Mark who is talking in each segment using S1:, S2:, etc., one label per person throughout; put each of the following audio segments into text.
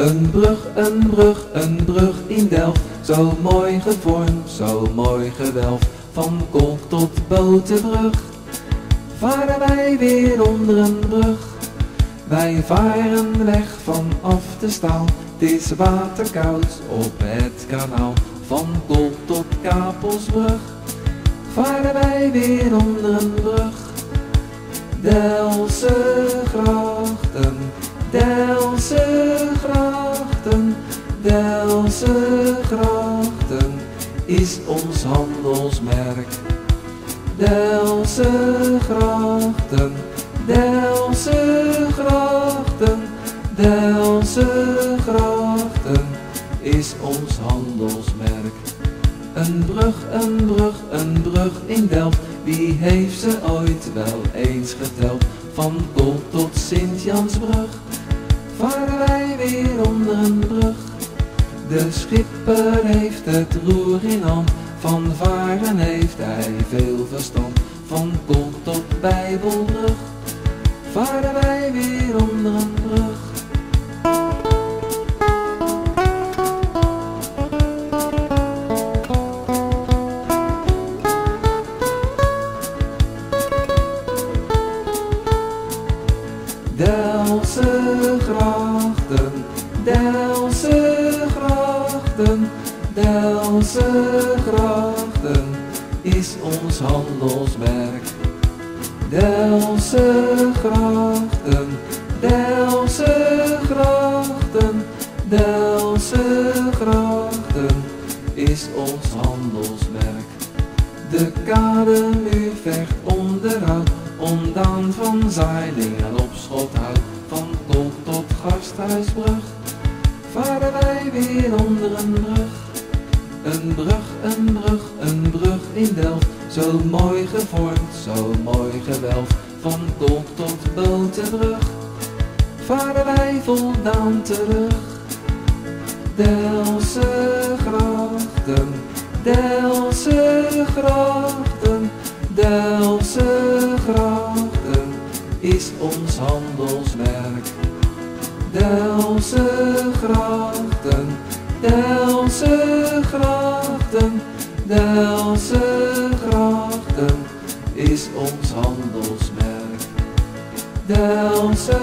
S1: Een brug, een brug, een brug in Delft, zo mooi gevormd, zo mooi gewelf, van kolk tot botenbrug. Varen wij weer onder een brug, wij varen weg vanaf de staal, het is waterkoud op het kanaal, van kolk tot Kapelsbrug. Varen wij weer onder een brug, Delse Delse grachten is ons handelsmerk. Delse grachten, Delse grachten, Delse grachten is ons handelsmerk. Een brug, een brug, een brug in Delft, wie heeft ze ooit wel eens geteld? Van Kolk tot Sint-Jansbrug, varen wij weer onder een brug. De schipper heeft het roer in hand, van varen heeft hij veel verstand. Van Kolk tot Bijbelbrug, varen wij weer onder een brug. Grachten, Delse grachten, grachten is ons handelsmerk. Delse grachten, Delse grachten, Delse grachten is ons handelsmerk. De kademuur vecht onderhoud, ondaan van Zeilingen op Schothout, van Kolk tot Gasthuisbrug, weer onder een brug. Een brug, een brug, een brug in Delft, zo mooi gevormd, zo mooi gewelf, van Kolk tot Botenbrug, varen wij voldaan terug. Delse grachten, Delse grachten, Delse grachten is ons handelsmerk. Delse grachten, Delse grachten, Delse grachten is ons handelsmerk. Delse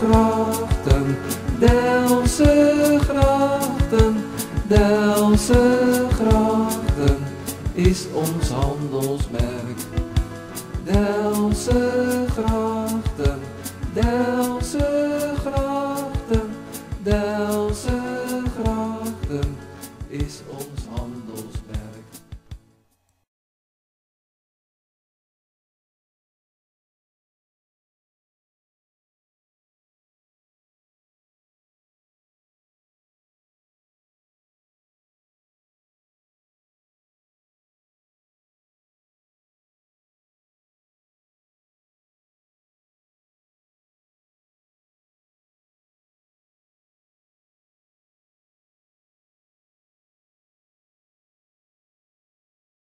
S1: grachten, Delse grachten, Delse grachten is ons handelsmerk. Delse grachten. is